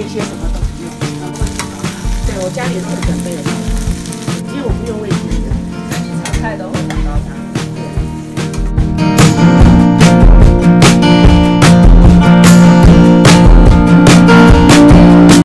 一些什么都没有，对我家里是准备了。